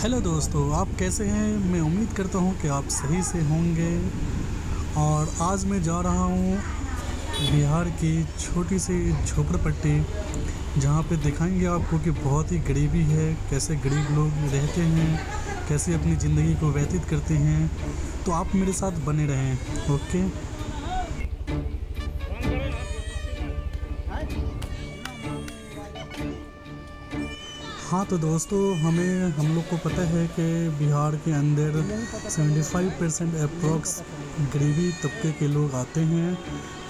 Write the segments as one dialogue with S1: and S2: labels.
S1: Hello दोस्तों, आप कैसे हैं? मैं उम्मीद करता हूँ कि आप सही से होंगे। और आज मैं जा रहा हूँ बिहार की छोटी सी झोपड़पट्टी, जहाँ पे दिखाएँगे आपको कि बहुत ही गरीबी है, कैसे गरीब लोग रहते हैं, कैसे अपनी ज़िंदगी को व्यतीत करते हैं। तो आप मेरे साथ बने रहें, ओके? हाँ तो दोस्तों, हमें, हम लोग को पता है कि बिहार के अंदर 75 परसेंट अप्रॉक्स गरीबी तबके के लोग आते हैं।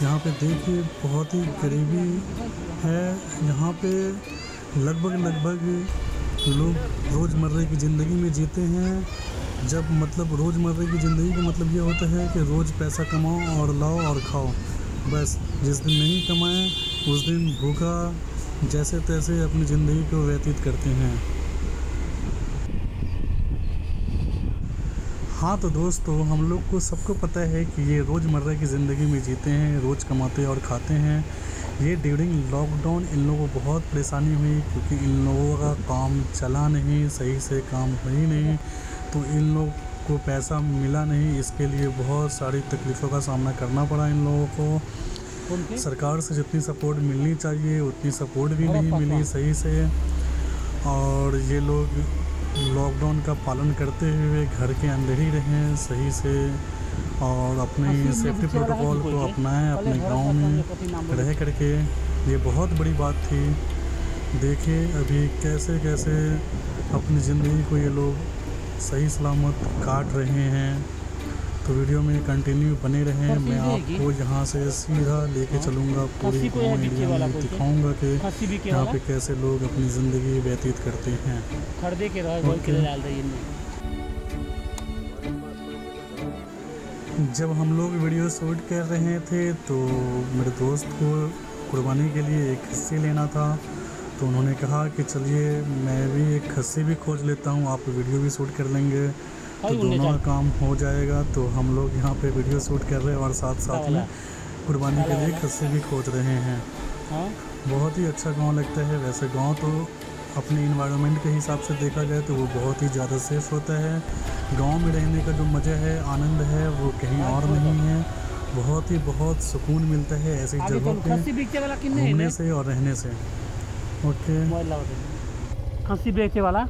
S1: यहाँ पे देखिए, बहुत ही गरीबी है। यहाँ पे लगभग लगभग लोग रोज़मर्रा की ज़िंदगी में जीते हैं। जब मतलब रोज़मर्रा की ज़िंदगी का मतलब ये होता है कि रोज़ पैसा कमाओ और लाओ और खाओ। बस, जिस दिन नहीं कमाएँ, उस दिन भूखा जैसे तैसे अपनी ज़िंदगी को व्यतीत करते हैं। हाँ तो दोस्तों, हम लोग को सबको पता है कि ये रोज़मर्रा की ज़िंदगी में जीते हैं, रोज़ कमाते और खाते हैं। ये ड्यूरिंग लॉकडाउन इन लोगों को बहुत परेशानी हुई क्योंकि इन लोगों का काम चला नहीं, सही से काम हुई नहीं। तो इन लोग को पैसा मिला नहीं, इसके लिए बहुत सारी तकलीफ़ों का सामना करना पड़ा इन लोगों को। सरकार से जितनी सपोर्ट मिलनी चाहिए उतनी सपोर्ट भी नहीं मिली सही से। और ये लोग लॉकडाउन का पालन करते हुए घर के अंदर ही रहें सही से। और अपने सेफ्टी प्रोटोकॉल को अपनाएँ अपने गाँव में रह करके। ये बहुत बड़ी बात थी। देखिए अभी कैसे कैसे अपनी ज़िंदगी को ये लोग सही सलामत काट रहे हैं। तो वीडियो में कंटिन्यू बने रहें। मैं आपको यहाँ से सीधा लेके चलूँगा पूरी एरिया में दिखाऊँगा कि यहाँ पे कैसे लोग अपनी ज़िंदगी व्यतीत करते हैं। जब हम लोग वीडियो शूट कर रहे थे तो मेरे दोस्त को कुर्बानी के लिए एक खस्सी लेना था। तो उन्होंने कहा कि चलिए मैं भी एक खस्सी भी खोज लेता हूँ आप वीडियो भी शूट कर लेंगे। तो दोनों का काम हो जाएगा तो हम लोग यहाँ पे वीडियो शूट कर रहे हैं और साथ साथ में कुर्बानी के लिए खस्सी भी खोज रहे हैं।
S2: हाँ?
S1: बहुत ही अच्छा गाँव लगता है। वैसे गाँव तो अपने इन्वायरमेंट के हिसाब से देखा जाए तो वो बहुत ही ज़्यादा सेफ़ होता है। गाँव में रहने का जो मज़ा है आनंद है वो कहीं और नहीं है। बहुत ही बहुत सुकून मिलता है ऐसी जगहों
S2: चल
S1: पे
S2: खस्सी बेचने वाला किन्ने है
S1: घूमने से और रहने से। ओके।
S2: खस्सी बेचने वाला?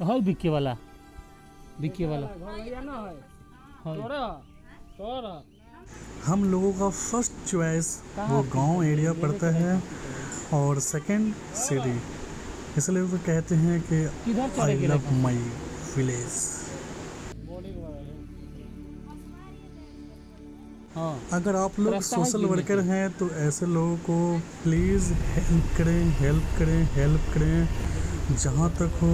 S2: है बिके वाला। बिके वाला।
S1: हम लोगों का फ़र्स्ट चॉइस वो गाँव एरिया पड़ता है और सेकंड सिटी इसलिए वो कहते हैं कि आई लव माई विलेज
S2: हाँ।
S1: अगर आप लोग सोशल वर्कर हैं तो ऐसे लोगों को प्लीज़ हेल्प करें हेल्प करें हेल्प करें। जहाँ तक हो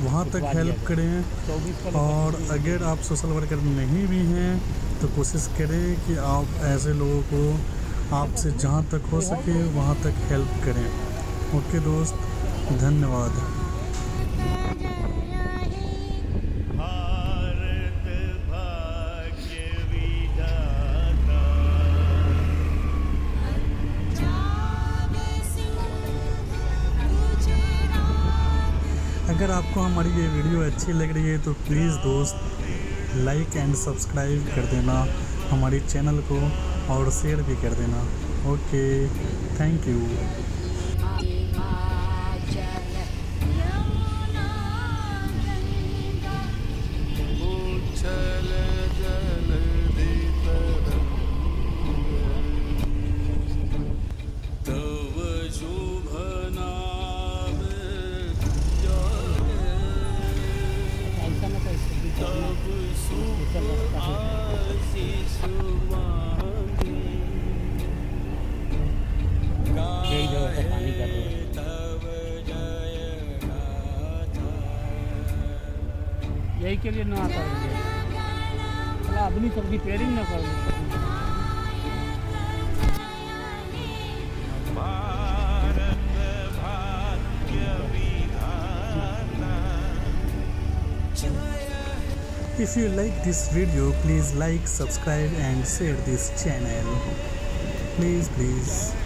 S1: वहाँ तक हेल्प करें। और अगर आप सोशल वर्कर नहीं भी हैं तो कोशिश करें कि आप ऐसे लोगों को आपसे जहाँ तक हो सके वहाँ तक हेल्प करें। ओके दोस्त धन्यवाद। आपको हमारी ये वीडियो अच्छी लग रही है तो प्लीज़ दोस्त लाइक एंड सब्सक्राइब कर देना, हमारे चैनल को और शेयर भी कर देना। ओके थैंक यू
S2: यही के लिए ना कर आदमी सब रिपेयरिंग ना कर
S1: If you like this video, please like, subscribe and share this channel. Please, please.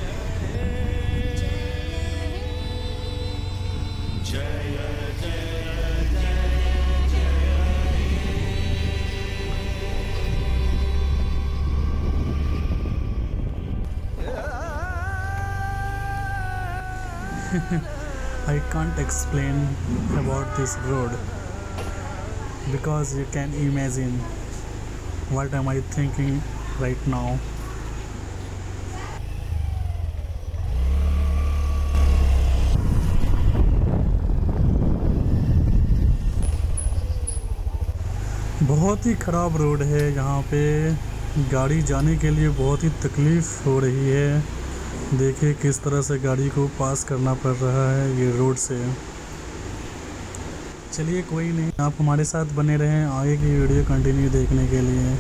S1: I can't explain about this road because you can imagine what am I thinking right now. बहुत ही ख़राब road है यहाँ पे गाड़ी जाने के लिए बहुत ही तकलीफ़ हो रही है देखिए किस तरह से गाड़ी को पास करना पड़ रहा है ये रोड से। चलिए कोई नहीं, आप हमारे साथ बने रहें आगे की वीडियो कंटिन्यू देखने के लिए।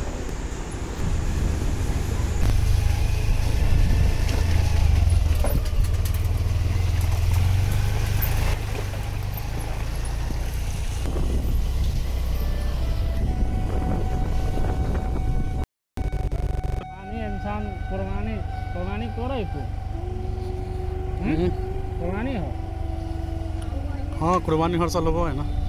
S1: कुर्बानी खर्च लोगों है ना?